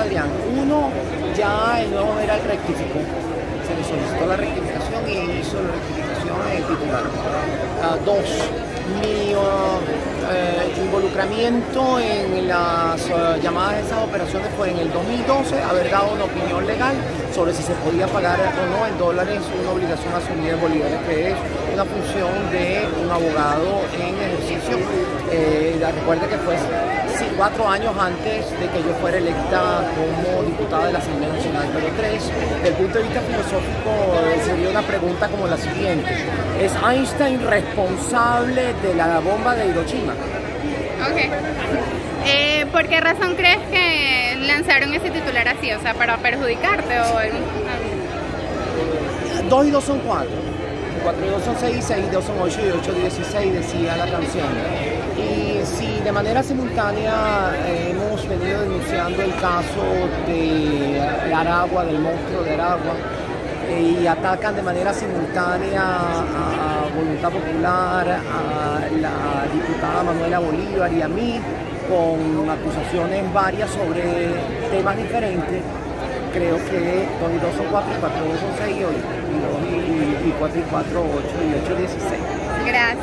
Adrián. Uno, ya el nuevo general rectificó. Se le solicitó la rectificación y hizo la rectificación el titular. Ah, dos, mi uh, eh, involucramiento en las uh, llamadas de esas operaciones fue en el 2012, haber dado una opinión legal sobre si se podía pagar o no en dólares una obligación asumida en bolívares, que es una función de un abogado en ejercicio. Eh, recuerda que fue cuatro años antes de que yo fuera electa como diputada de la Asamblea Nacional, pero tres, desde el punto de vista filosófico sería una pregunta como la siguiente. ¿Es Einstein responsable de la bomba de Hiroshima? Ok. Eh, ¿Por qué razón crees que lanzaron ese titular así? O sea, para perjudicarte o... Dos y dos son cuatro. Cuatro y dos son seis, seis y dos son ocho y ocho dieciséis, decía la canción. Si de manera simultánea eh, hemos venido denunciando el caso de Aragua, del monstruo de Aragua, eh, y atacan de manera simultánea a, a Voluntad Popular, a la diputada Manuela Bolívar y a mí, con acusaciones varias sobre temas diferentes, creo que 2 y 2 son 4 y 4 y 2 son 6 y, y, y 4 y 4, 8 y 8, 16. Gracias.